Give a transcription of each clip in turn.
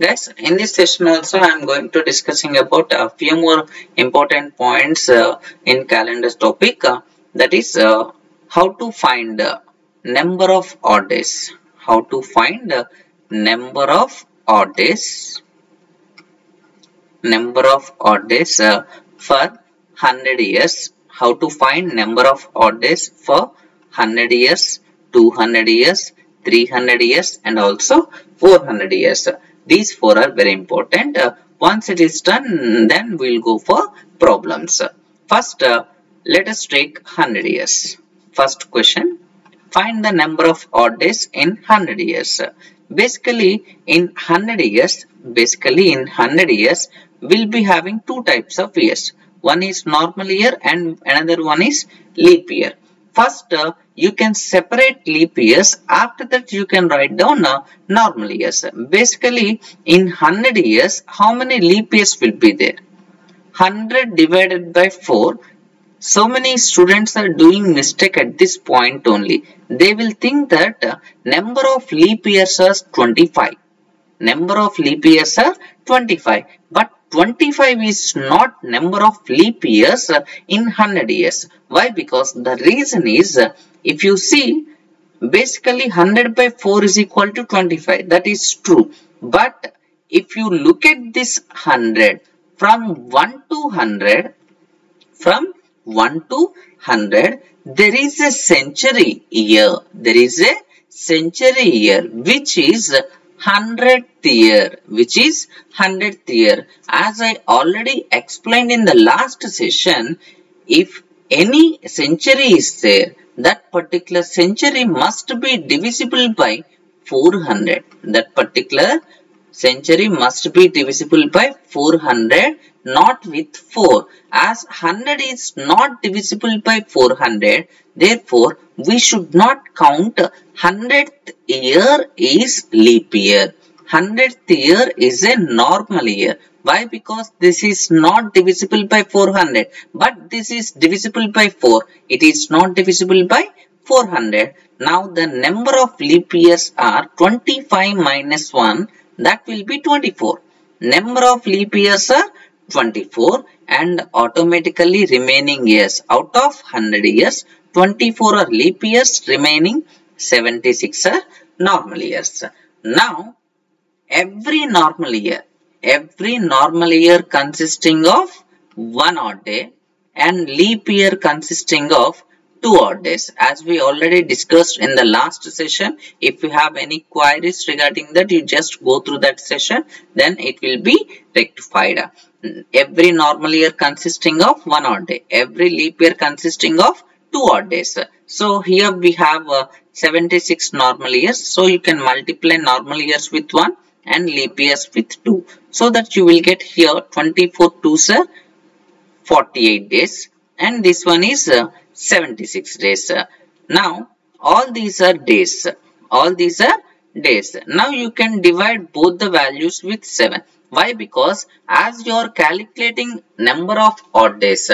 Guys, in this session also I am going to discussing about a few more important points uh, in calendar topic uh, that is uh, how to find number of odd days. How to find number of odd days. Number of odd days uh, for 100 years. How to find number of odd days for 100 years 200 years 300 years and also 400 years these four are very important. Uh, once it is done, then we'll go for problems. First, uh, let us take 100 years. First question, find the number of odd days in 100 years. Basically, in 100 years, basically in 100 years, we'll be having two types of years. One is normal year and another one is leap year. First, uh, you can separate leap years. After that, you can write down uh, normal years. Basically, in 100 years, how many leap years will be there? 100 divided by 4. So many students are doing mistake at this point only. They will think that uh, number of leap years is 25. Number of leap years are 25. But 25 is not number of leap years in 100 years. Why? Because the reason is if you see basically 100 by 4 is equal to 25. That is true. But if you look at this 100 from 1 to 100 from 1 to 100 there is a century year. There is a century year which is hundredth year which is hundredth year. As I already explained in the last session if any century is there that particular century must be divisible by 400 that particular century must be divisible by 400 not with 4 as 100 is not divisible by 400 therefore we should not count 100th year is leap year. 100th year is a normal year. Why? Because this is not divisible by 400 but this is divisible by 4 it is not divisible by 400 now the number of leap years are 25 minus 1 that will be 24. Number of leap years are 24 and automatically remaining years. Out of 100 years 24 are leap years remaining 76 are normal years. Now every normal year every normal year consisting of one odd day and leap year consisting of two odd days as we already discussed in the last session if you have any queries regarding that you just go through that session then it will be rectified every normal year consisting of one odd day every leap year consisting of two odd days so here we have uh, 76 normal years so you can multiply normal years with 1 and leap years with 2 so that you will get here 24 2 sir 48 days and this one is uh, 76 days. Now, all these are days. All these are days. Now, you can divide both the values with 7. Why? Because as you are calculating number of odd days,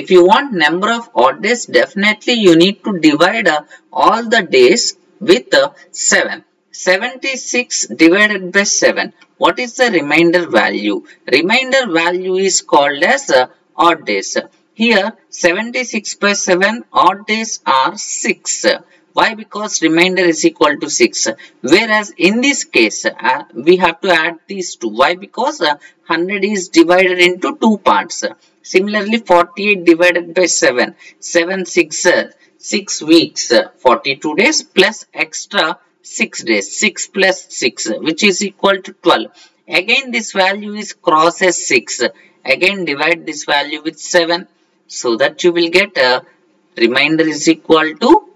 if you want number of odd days, definitely you need to divide uh, all the days with uh, 7. 76 divided by 7. What is the remainder value? Remainder value is called as uh, odd days. Here 76 by 7 odd days are 6. Why? Because remainder is equal to 6. Whereas in this case, uh, we have to add these two. Why? Because uh, 100 is divided into two parts. Similarly, 48 divided by 7. 7, 6, uh, 6 weeks, 42 days plus extra 6 days. 6 plus 6, which is equal to 12. Again, this value is cross as 6. Again, divide this value with 7 so that you will get a remainder is equal to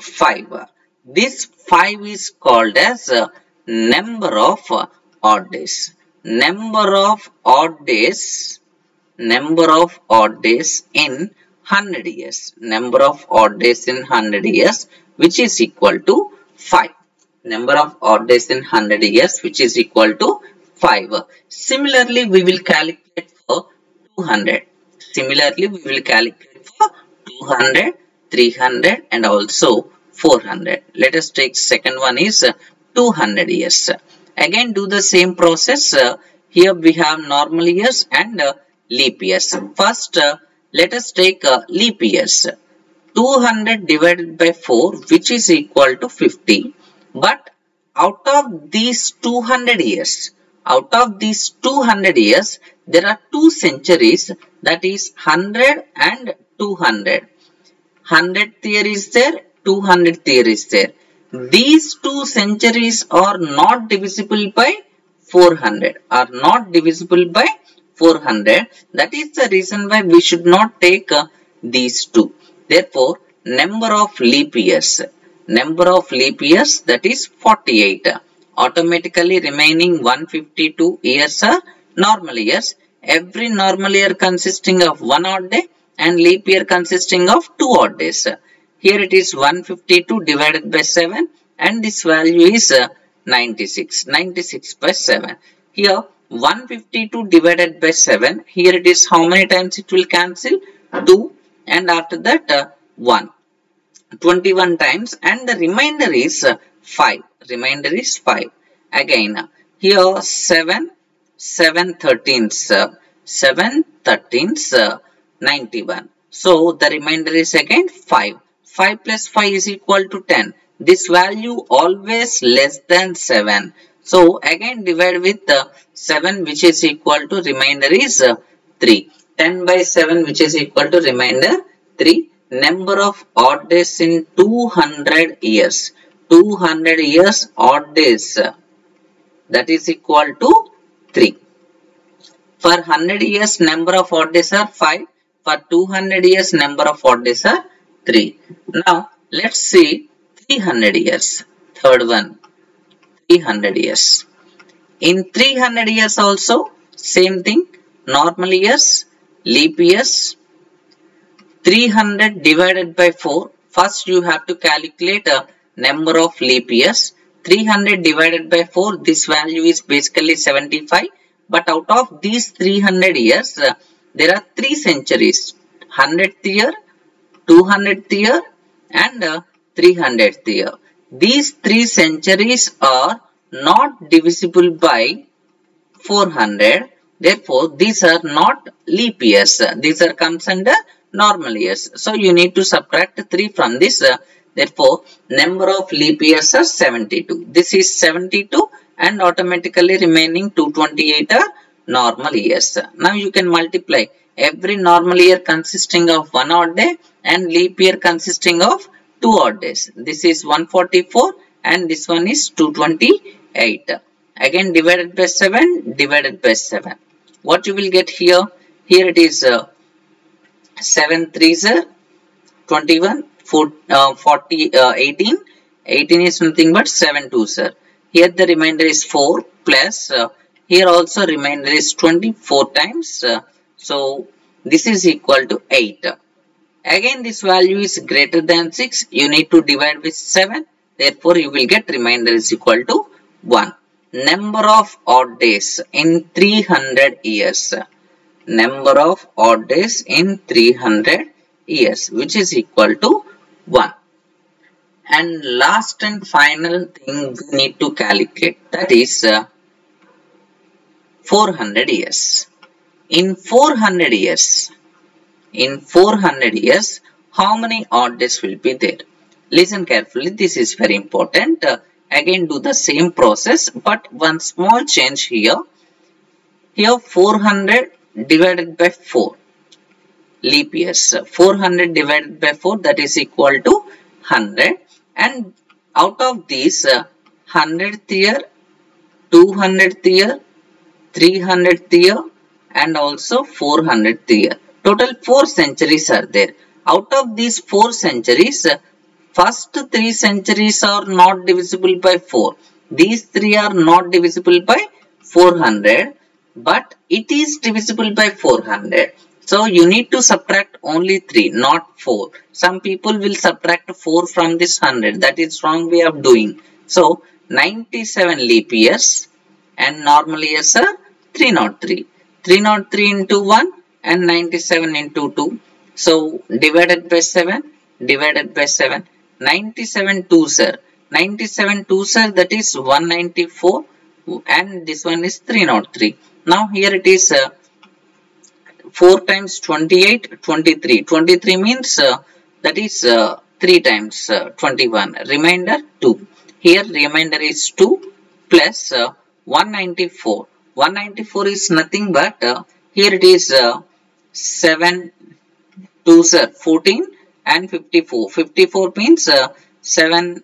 5. This 5 is called as uh, number of uh, odd days. Number of odd days, number of odd days in 100 years. Number of odd days in 100 years which is equal to 5. Number of odd days in 100 years which is equal to 5. Similarly, we will calculate for 200. Similarly, we will calculate for 200, 300 and also 400. Let us take second one is 200 years. Again do the same process. Here we have normal years and uh, leap years. First, uh, let us take uh, leap years. 200 divided by 4 which is equal to 50. But out of these 200 years, out of these 200 years, there are two centuries that is 100 and 200. 100th year is there, 200th year is there. These two centuries are not divisible by 400, are not divisible by 400. That is the reason why we should not take uh, these two. Therefore, number of leap years, number of leap years that is 48. Automatically remaining 152 years are normal years. Every normal year consisting of one odd day and leap year consisting of two odd days. Here it is 152 divided by 7 and this value is uh, 96. 96 by 7. Here 152 divided by 7. Here it is how many times it will cancel? 2 and after that uh, 1. 21 times and the remainder is uh, 5. Remainder is 5. Again uh, here 7, 7 13s, uh, 7 13s, uh, 91. So the remainder is again 5. 5 plus 5 is equal to 10. This value always less than 7. So again divide with uh, 7 which is equal to remainder is uh, 3. 10 by 7 which is equal to remainder 3. Number of odd days in 200 years. 200 years odd days. Uh, that is equal to 3. For 100 years number of odd days are 5. For 200 years number of odd days are 3. Now let's see 300 years. Third one 300 years. In 300 years also same thing normal years, leap years 300 divided by 4. First you have to calculate a number of leap years. 300 divided by 4 this value is basically 75 but out of these 300 years there are 3 centuries 100th year 200th year and uh, 300th year. These three centuries are not divisible by 400. Therefore, these are not leap years. These are comes under normal years. So, you need to subtract 3 from this. Therefore, number of leap years are 72. This is 72 and automatically remaining 228 are normal years. Now, you can multiply every normal year consisting of one odd day and leap year consisting of two odd days. This is 144 and this one is 228. Again divided by 7 divided by 7. What you will get here? Here it is uh, 7 3s are 21, 4, uh, 40, uh, 18. 18 is nothing but 7 2s are. Here the remainder is 4 plus uh, here also remainder is 24 times uh, so this is equal to 8. Again this value is greater than 6. You need to divide with 7. Therefore you will get remainder is equal to 1. Number of odd days in 300 years. Number of odd days in 300 years which is equal to 1. And last and final thing we need to calculate that is uh, 400 years in 400 years, in 400 years, how many odd days will be there? Listen carefully, this is very important. Uh, again do the same process but one small change here. Here 400 divided by 4 leap years. 400 divided by 4 that is equal to 100 and out of these uh, 100th year, 200th year, 300th year and also 400th year. Total 4 centuries are there. Out of these 4 centuries, first 3 centuries are not divisible by 4. These 3 are not divisible by 400 but it is divisible by 400. So you need to subtract only 3 not 4. Some people will subtract 4 from this 100 that is wrong way of doing. So 97 leap years and normal years are 303. 303 into 1 and 97 into 2. So divided by 7, divided by 7, 97 2 sir. 97 2 sir that is 194. and this one is 303 now here it is uh, 4 times 28 23 23 means uh, that is uh, 3 times uh, 21 remainder 2 here remainder is 2 plus uh, 194 194 is nothing but uh, here it is uh, 7 2 sir 14 and 54 54 means 7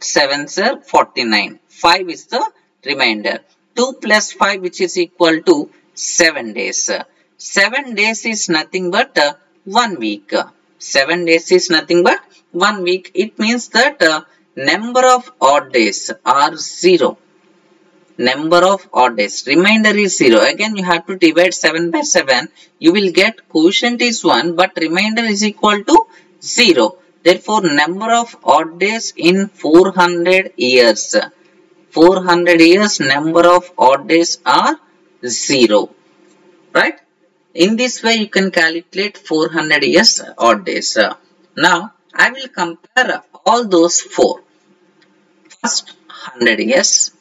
7 sir 49 5 is the remainder. 2 plus 5 which is equal to 7 days 7 days is nothing but uh, 1 week. 7 days is nothing but 1 week. It means that uh, number of odd days are 0 number of odd days. Remainder is 0 again you have to divide 7 by 7 you will get quotient is 1 but remainder is equal to 0 therefore number of odd days in 400 years. 400 years number of odd days are 0 right? In this way you can calculate 400 years odd days. Now i will compare all those four. First 100 years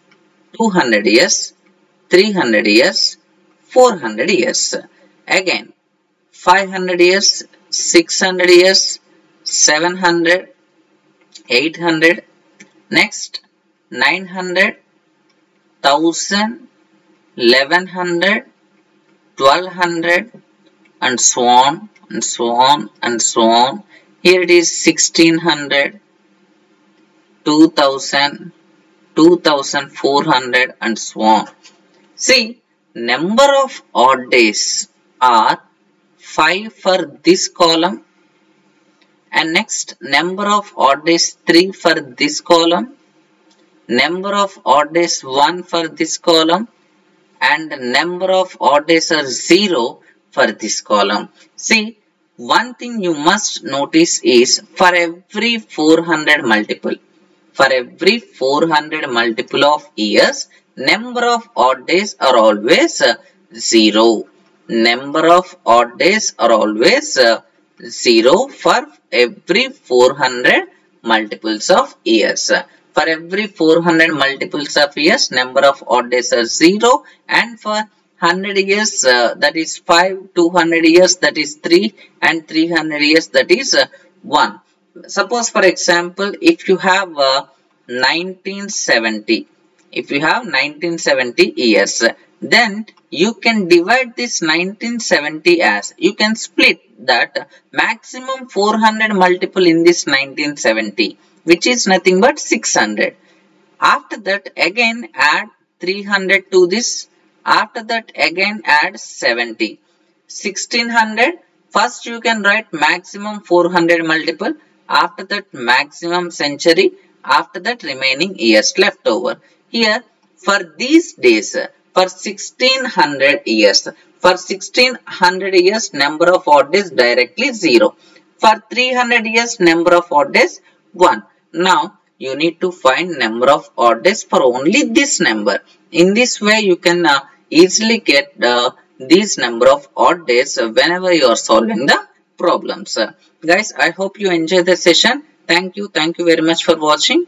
200 years 300 years 400 years again 500 years 600 years 700 800 next 900, 1000, 1100, 1200 and so on and so on and so on. Here it is 1600, 2000, 2400 and so on. See, number of odd days are 5 for this column and next number of odd days 3 for this column number of odd days 1 for this column and number of odd days are 0 for this column. See, one thing you must notice is for every 400 multiple, for every 400 multiple of years, number of odd days are always uh, 0. Number of odd days are always uh, 0 for every 400 multiples of years. For every 400 multiples of years, number of odd days are 0 and for 100 years uh, that is 5, 200 years that is 3 and 300 years that is uh, 1. Suppose for example, if you have uh, 1970, if you have 1970 years, then you can divide this 1970 as, you can split that maximum 400 multiple in this 1970 which is nothing but 600. After that again add 300 to this. After that again add 70. 1600 first you can write maximum 400 multiple. After that maximum century. After that remaining years left over. Here for these days for 1600 years. For 1600 years number of odd days directly 0. For 300 years number of odd days 1. Now you need to find number of odd days for only this number. In this way you can uh, easily get uh, these number of odd days whenever you are solving the problems. guys, I hope you enjoy the session. Thank you. Thank you very much for watching.